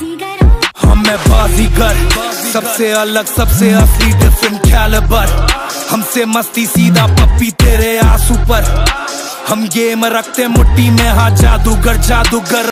हम मैं बाजीगर, सबसे अलग, सबसे असली डिफरेंट कैलिबर हमसे मस्ती सीधा पप्पी तेरे आँसू पर। हम गेम रखते मुट्टी में हाँ जादूगर जादूगर।